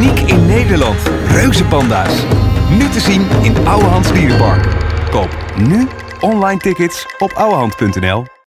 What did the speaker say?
Uniek in Nederland. Reuzenpanda's. Nu te zien in Ouwehands Dierenpark. Koop nu online tickets op ouwehand.nl.